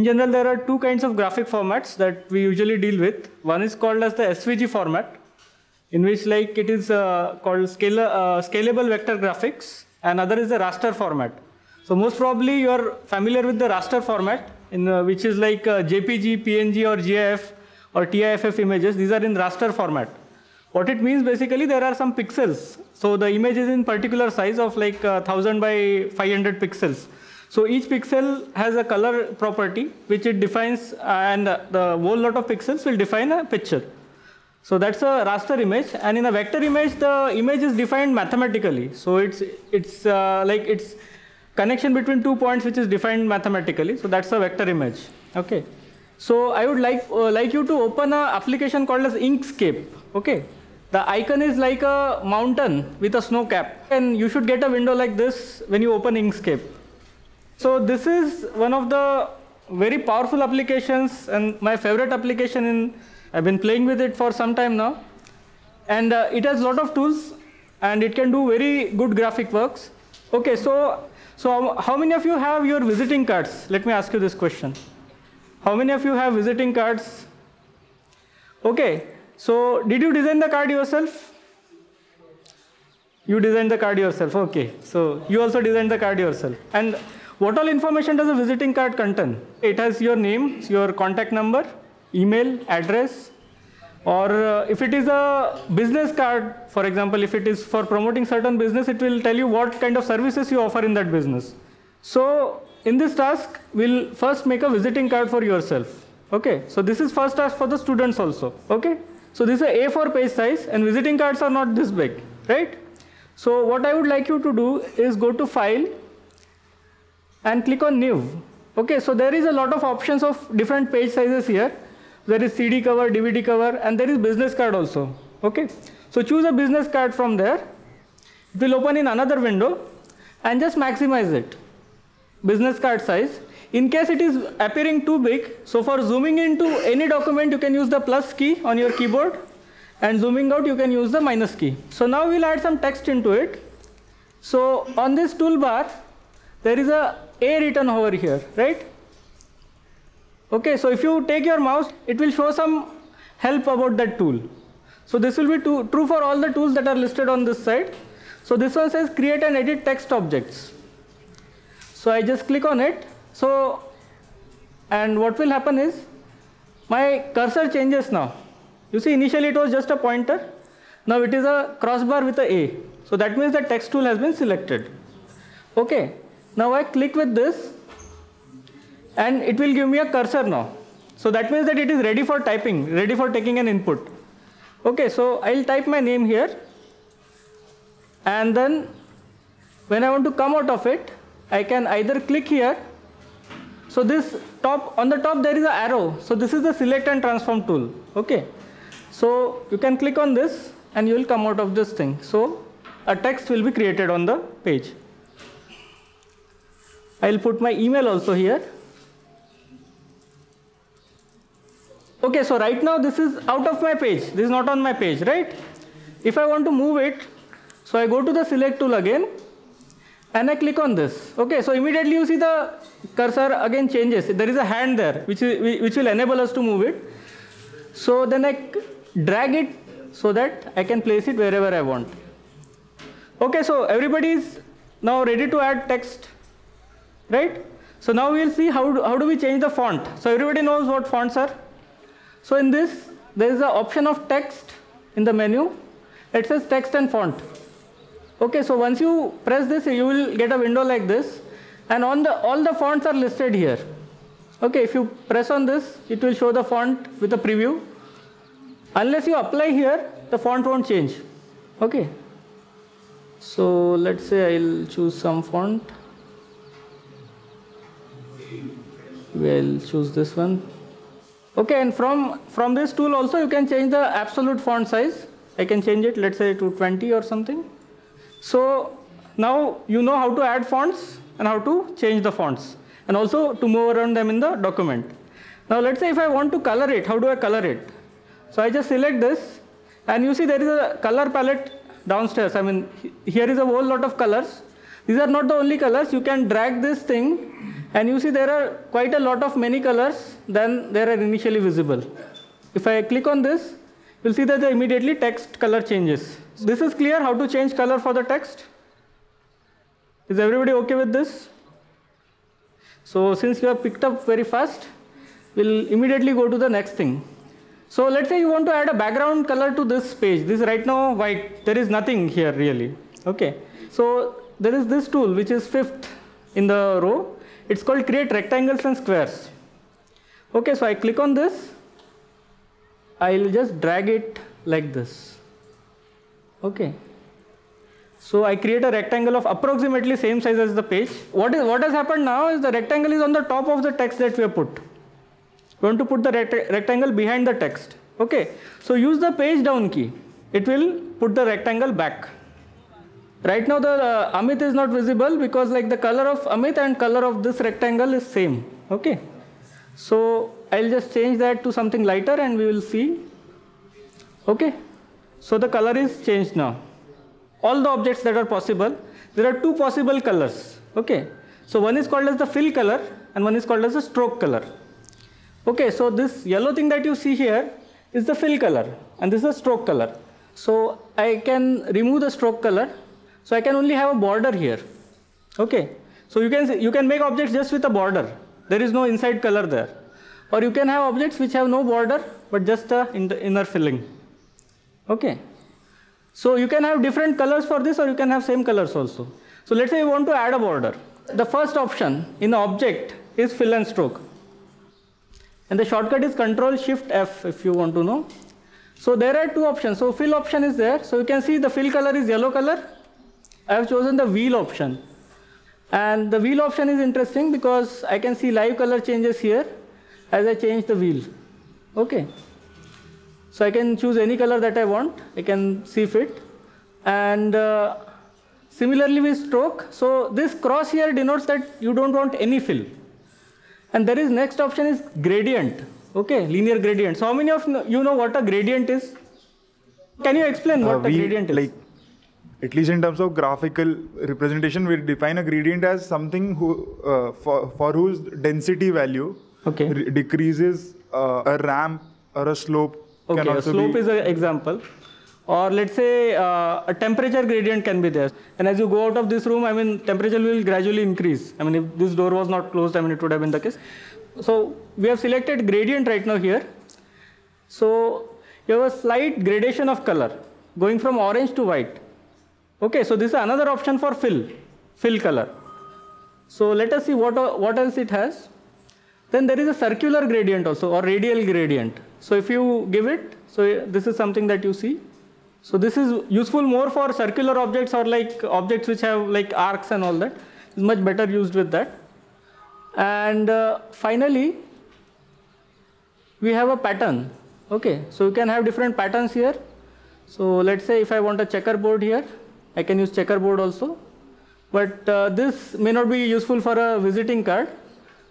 In general, there are two kinds of graphic formats that we usually deal with. One is called as the SVG format, in which like it is uh, called uh, scalable vector graphics, and other is the raster format. So most probably you are familiar with the raster format, in uh, which is like uh, JPG, PNG, or GIF or TIFF images. These are in raster format. What it means basically, there are some pixels. So the image is in particular size of like 1000 uh, by 500 pixels. So each pixel has a color property which it defines and the whole lot of pixels will define a picture. So that's a raster image and in a vector image the image is defined mathematically. So it's, it's uh, like it's connection between two points which is defined mathematically. So that's a vector image. Okay. So I would like, uh, like you to open an application called as Inkscape. Okay. The icon is like a mountain with a snow cap and you should get a window like this when you open Inkscape. So this is one of the very powerful applications and my favorite application in, I've been playing with it for some time now. And uh, it has a lot of tools and it can do very good graphic works. Okay, so, so how many of you have your visiting cards? Let me ask you this question. How many of you have visiting cards? Okay, so did you design the card yourself? You designed the card yourself, okay. So you also designed the card yourself. And what all information does a visiting card contain? It has your name, your contact number, email, address, or uh, if it is a business card, for example, if it is for promoting certain business, it will tell you what kind of services you offer in that business. So in this task, we'll first make a visiting card for yourself. Okay, so this is first task for the students also. Okay, so this is a A4 page size and visiting cards are not this big, right? So what I would like you to do is go to file, and click on new. Okay, so there is a lot of options of different page sizes here. There is CD cover, DVD cover, and there is business card also. Okay, so choose a business card from there. It will open in another window and just maximize it. Business card size. In case it is appearing too big, so for zooming into any document, you can use the plus key on your keyboard and zooming out, you can use the minus key. So now we'll add some text into it. So on this toolbar, there is a a written over here, right? Okay, so if you take your mouse, it will show some help about that tool. So this will be true for all the tools that are listed on this side. So this one says create and edit text objects. So I just click on it. So, and what will happen is my cursor changes now. You see initially it was just a pointer. Now it is a crossbar with a A. So that means the text tool has been selected. Okay. Now I click with this and it will give me a cursor now. So that means that it is ready for typing, ready for taking an input. Okay, so I'll type my name here and then when I want to come out of it, I can either click here. So this top, on the top there is an arrow. So this is the select and transform tool. Okay. So you can click on this and you will come out of this thing. So a text will be created on the page. I'll put my email also here. Okay, so right now this is out of my page. This is not on my page, right? If I want to move it, so I go to the select tool again and I click on this. Okay, so immediately you see the cursor again changes. There is a hand there which, which will enable us to move it. So then I drag it so that I can place it wherever I want. Okay, so everybody is now ready to add text right? So now we'll see how do, how do we change the font. So everybody knows what fonts are. So in this, there is an option of text in the menu. It says text and font. Okay, so once you press this, you will get a window like this. And on the all the fonts are listed here. Okay, if you press on this, it will show the font with a preview. Unless you apply here, the font won't change. Okay. So let's say I'll choose some font. We'll choose this one. Okay and from from this tool also you can change the absolute font size. I can change it let's say to 20 or something. So now you know how to add fonts and how to change the fonts and also to move around them in the document. Now let's say if i want to color it how do i color it? So i just select this and you see there is a color palette downstairs. I mean here is a whole lot of colors. These are not the only colors. You can drag this thing And you see there are quite a lot of many colors than there are initially visible. If I click on this, you'll see that the immediately text color changes. This is clear how to change color for the text. Is everybody okay with this? So since you have picked up very fast, we'll immediately go to the next thing. So let's say you want to add a background color to this page. This is right now white. There is nothing here really. Okay. So there is this tool which is fifth in the row. It's called create rectangles and squares. Okay, so I click on this. I'll just drag it like this. Okay. So I create a rectangle of approximately same size as the page. What is what has happened now is the rectangle is on the top of the text that we have put. We want to put the rectangle behind the text. Okay. So use the page down key. It will put the rectangle back. Right now the uh, Amit is not visible because like the color of Amit and color of this rectangle is same. Okay. So I'll just change that to something lighter and we will see. Okay. So the color is changed now. All the objects that are possible, there are two possible colors. Okay. So one is called as the fill color and one is called as the stroke color. Okay, so this yellow thing that you see here is the fill color and this is the stroke color. So I can remove the stroke color so I can only have a border here. Okay. So you can you can make objects just with a border. There is no inside color there. Or you can have objects which have no border but just a in inner filling. Okay. So you can have different colors for this or you can have same colors also. So let's say you want to add a border. The first option in the object is fill and stroke. And the shortcut is Control Shift F if you want to know. So there are two options. So fill option is there. So you can see the fill color is yellow color I have chosen the wheel option. And the wheel option is interesting because I can see live color changes here as I change the wheel. Okay. So I can choose any color that I want. I can see fit. And uh, similarly with stroke, so this cross here denotes that you don't want any fill. And there is next option is gradient. Okay, linear gradient. So how many of you know what a gradient is? Can you explain what uh, a gradient is? At least in terms of graphical representation, we define a gradient as something who, uh, for, for whose density value okay. decreases uh, a ramp or a slope. Okay, a slope is an example. Or let's say uh, a temperature gradient can be there. And as you go out of this room, I mean, temperature will gradually increase. I mean, if this door was not closed, I mean, it would have been the case. So we have selected gradient right now here. So you have a slight gradation of color going from orange to white. Okay, so this is another option for fill, fill color. So let us see what, what else it has. Then there is a circular gradient also or radial gradient. So if you give it, so this is something that you see. So this is useful more for circular objects or like objects which have like arcs and all that. It's much better used with that. And uh, finally, we have a pattern. Okay, so you can have different patterns here. So let's say if I want a checkerboard here, I can use checkerboard also. But uh, this may not be useful for a visiting card.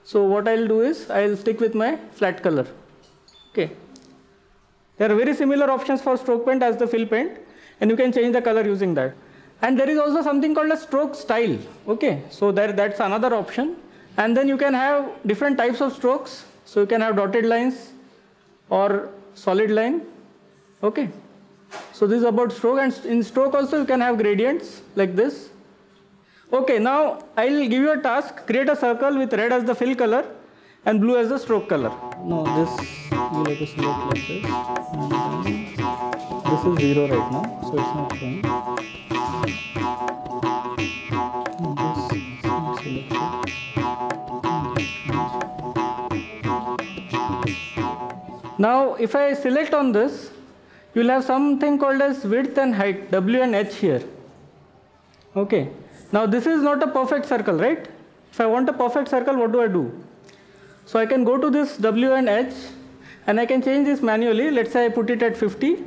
So what I'll do is I'll stick with my flat color. Okay. There are very similar options for stroke paint as the fill paint and you can change the color using that. And there is also something called a stroke style. Okay. So there, that's another option. And then you can have different types of strokes. So you can have dotted lines or solid line. Okay. So this is about stroke and in stroke also you can have gradients like this. Okay, now I will give you a task, create a circle with red as the fill color and blue as the stroke color. No, this you like to select like this. this is zero right now, so it's not showing. Now if I select on this, you will have something called as width and height, W and H here. Okay. Now this is not a perfect circle, right? If I want a perfect circle, what do I do? So I can go to this W and H and I can change this manually. Let's say I put it at 50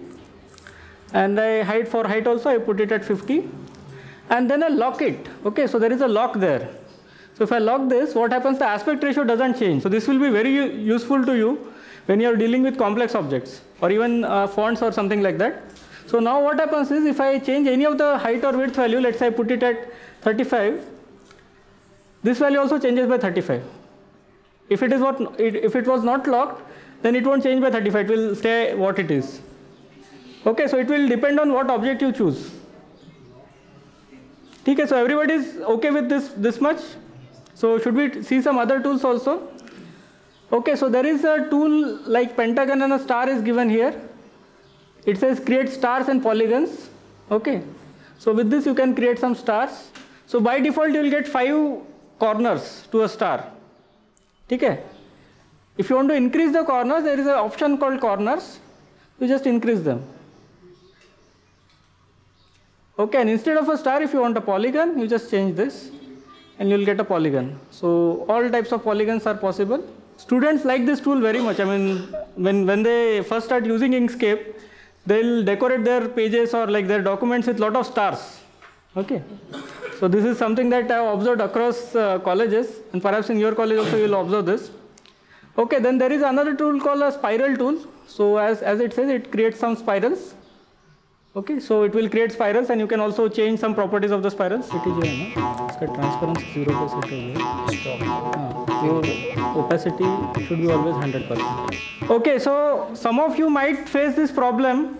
and I height for height also I put it at 50 and then I lock it. Okay, so there is a lock there. So if I lock this, what happens? The aspect ratio doesn't change. So this will be very useful to you when you are dealing with complex objects or even uh, fonts or something like that. So now what happens is if I change any of the height or width value, let's say I put it at 35, this value also changes by 35. If it is what if it was not locked, then it won't change by 35. It will stay what it is. Okay, so it will depend on what object you choose. Okay, so everybody is okay with this this much. So should we see some other tools also? Okay, so there is a tool like pentagon and a star is given here. It says create stars and polygons. Okay, so with this you can create some stars. So by default you will get five corners to a star. Okay. If you want to increase the corners, there is an option called corners. You just increase them. Okay, and instead of a star, if you want a polygon, you just change this and you'll get a polygon. So all types of polygons are possible. Students like this tool very much. I mean, when, when they first start using Inkscape, they'll decorate their pages or like their documents with lot of stars. Okay. So this is something that I have observed across uh, colleges and perhaps in your college also you will observe this. Okay, then there is another tool called a spiral tool. So as, as it says, it creates some spirals. Okay, so it will create spirals and you can also change some properties of the spirals. It is here, no? It's got transparency 0% here. Ah, so opacity should be always 100%. Okay, so some of you might face this problem.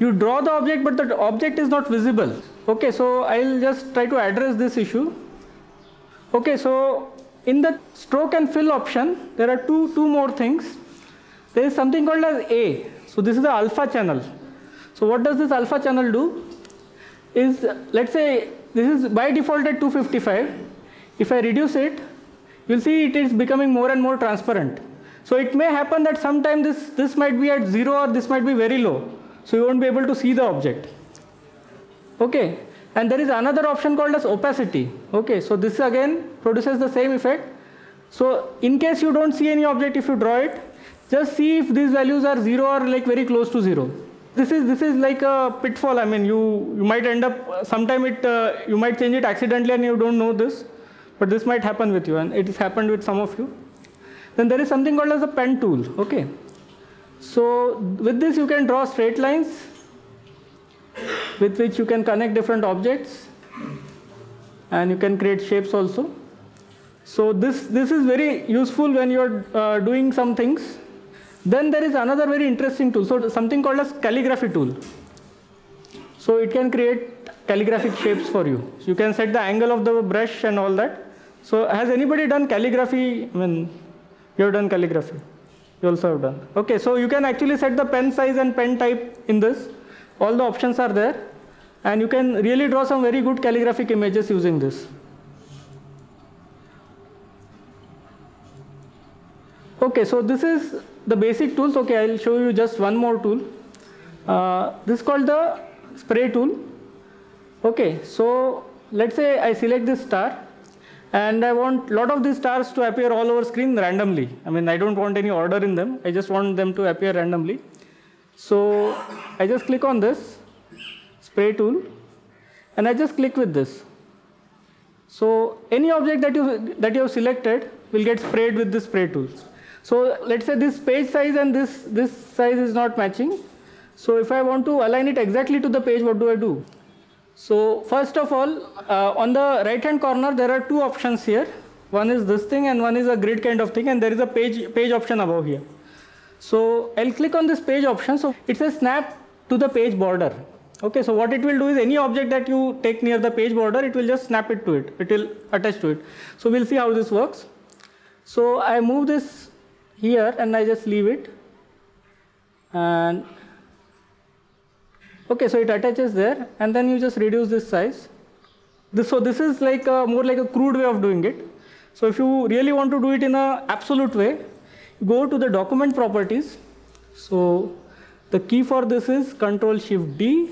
You draw the object but the object is not visible. Okay, so I'll just try to address this issue. Okay, so in the stroke and fill option, there are two, two more things. There is something called as A. So this is the alpha channel. So what does this alpha channel do? Is let's say this is by default at 255. If I reduce it, you'll see it is becoming more and more transparent. So it may happen that sometime this, this might be at zero or this might be very low. So you won't be able to see the object. Okay, and there is another option called as opacity. Okay, so this again produces the same effect. So in case you don't see any object if you draw it, just see if these values are zero or like very close to zero. This is this is like a pitfall. I mean, you you might end up sometime it uh, you might change it accidentally and you don't know this, but this might happen with you, and it has happened with some of you. Then there is something called as a pen tool. Okay, so with this you can draw straight lines with which you can connect different objects and you can create shapes also. So this, this is very useful when you're uh, doing some things. Then there is another very interesting tool, so something called as calligraphy tool. So it can create calligraphic shapes for you. So you can set the angle of the brush and all that. So has anybody done calligraphy? I mean, you have done calligraphy. You also have done. Okay, so you can actually set the pen size and pen type in this all the options are there and you can really draw some very good calligraphic images using this. Okay, so this is the basic tools. Okay, I'll show you just one more tool. Uh, this is called the spray tool. Okay, so let's say I select this star and I want a lot of these stars to appear all over screen randomly. I mean, I don't want any order in them. I just want them to appear randomly. So I just click on this spray tool and I just click with this. So any object that you that you have selected will get sprayed with this spray tool. So let's say this page size and this this size is not matching. So if I want to align it exactly to the page, what do I do? So first of all, uh, on the right hand corner there are two options here. One is this thing and one is a grid kind of thing and there is a page page option above here. So I'll click on this page option. So it says snap to the page border. Okay, so what it will do is any object that you take near the page border, it will just snap it to it. It will attach to it. So we'll see how this works. So I move this here and I just leave it. And okay, so it attaches there and then you just reduce this size. This, so this is like a, more like a crude way of doing it. So if you really want to do it in a absolute way, go to the document properties. So the key for this is Control Shift D.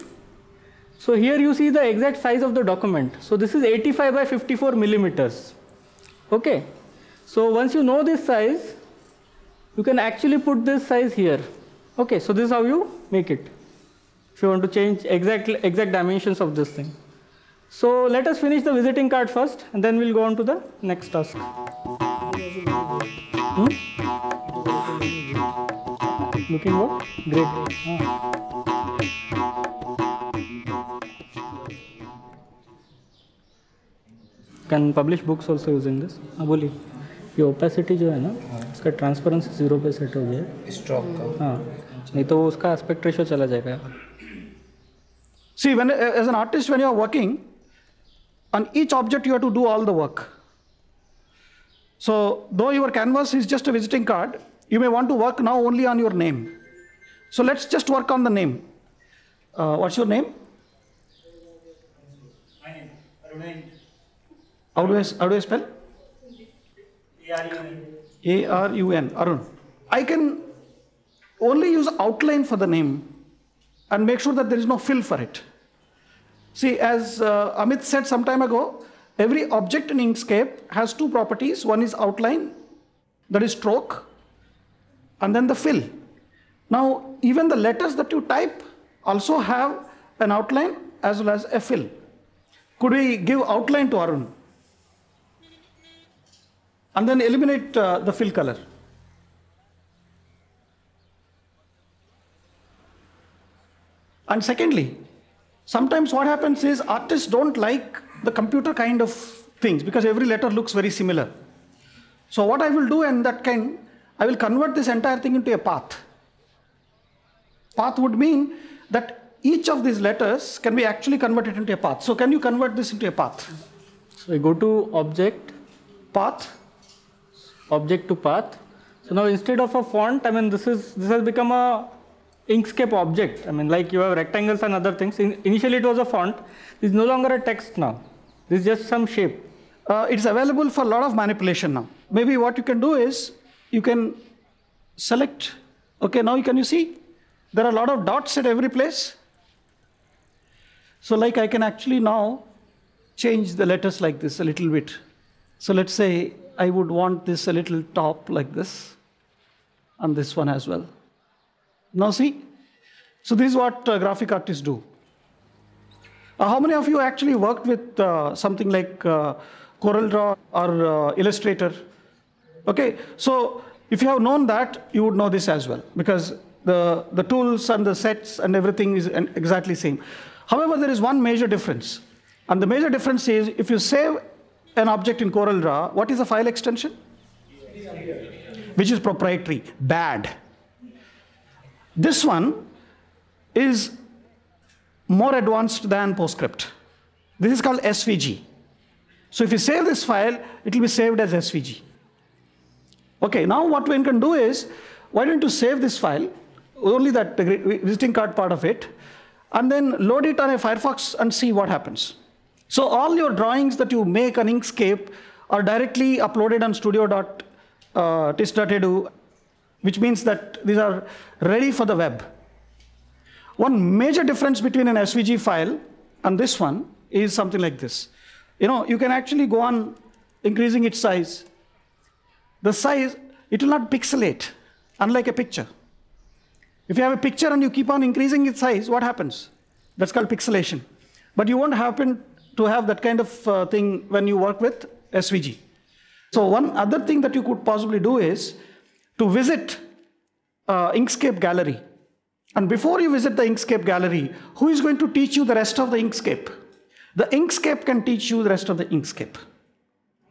So here you see the exact size of the document. So this is 85 by 54 millimeters. Okay. So once you know this size, you can actually put this size here. Okay so this is how you make it. If you want to change exact exact dimensions of this thing. So let us finish the visiting card first and then we'll go on to the next task. Hmm? looking what? Great. Ah. Can publish books also using this? Ah, ये opacity जो है ना इसका transparency zero पे set हो गया stock का। हाँ नहीं तो उसका एस्पेक्ट रेशो चला जाएगा। See when as an artist when you are working on each object you have to do all the work so though your canvas is just a visiting card you may want to work now only on your name so let's just work on the name what's your name How do I, how do I spell? A R U N, Arun. I can only use outline for the name and make sure that there is no fill for it. See, as uh, Amit said some time ago, every object in Inkscape has two properties. One is outline, that is stroke, and then the fill. Now, even the letters that you type also have an outline as well as a fill. Could we give outline to Arun? And then eliminate uh, the fill color. And secondly, sometimes what happens is artists don't like the computer kind of things because every letter looks very similar. So what I will do and that can, I will convert this entire thing into a path. Path would mean that each of these letters can be actually converted into a path. So can you convert this into a path? So I go to object, Path, object to path. So now instead of a font, I mean this is this has become a Inkscape object. I mean like you have rectangles and other things. In, initially it was a font. It's no longer a text now. This is just some shape. uh, it's available for a lot of manipulation now. Maybe what you can do is you can select, okay, now you can you see there are a lot of dots at every place. So like I can actually now change the letters like this a little bit. So let's say I would want this a little top like this and this one as well. Now see, so this is what uh, graphic artists do. Uh, how many of you actually worked with uh, something like uh, CorelDRAW or uh, Illustrator? Okay, so if you have known that, you would know this as well because the, the tools and the sets and everything is exactly same. However, there is one major difference. And the major difference is if you save an object in CorelDRAW, what is the file extension? Which is proprietary, bad. This one is more advanced than PostScript. This is called SVG. So if you save this file, it will be saved as SVG. Okay, now what we can do is, why don't you save this file, only that visiting card part of it, and then load it on a Firefox and see what happens. So all your drawings that you make on Inkscape are directly uploaded on studio.tis.edu, uh, which means that these are ready for the web. One major difference between an SVG file and this one is something like this. You know, you can actually go on increasing its size. The size, it will not pixelate, unlike a picture. If you have a picture and you keep on increasing its size, what happens? That's called pixelation. But you won't happen to have that kind of uh, thing when you work with SVG. So one other thing that you could possibly do is to visit uh, Inkscape gallery. And before you visit the Inkscape gallery, who is going to teach you the rest of the Inkscape? The Inkscape can teach you the rest of the Inkscape.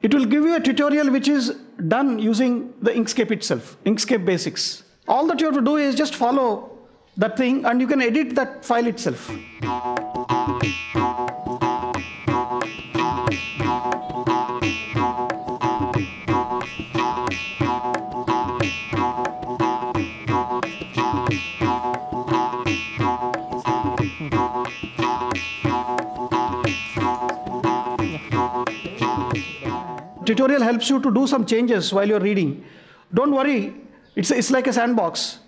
It will give you a tutorial which is done using the Inkscape itself, Inkscape basics. All that you have to do is just follow that thing and you can edit that file itself. Tutorial helps you to do some changes while you're reading. Don't worry, it's, it's like a sandbox.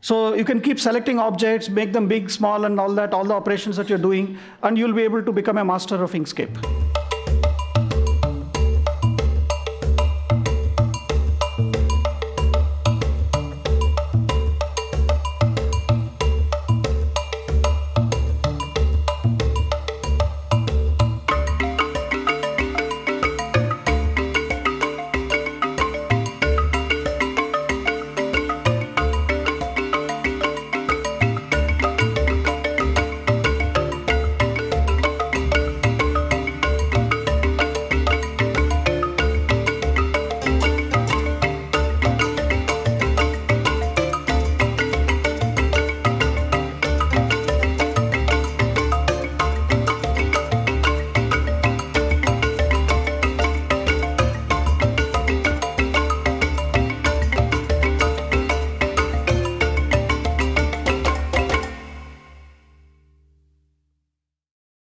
So you can keep selecting objects, make them big, small, and all that, all the operations that you're doing, and you'll be able to become a master of Inkscape.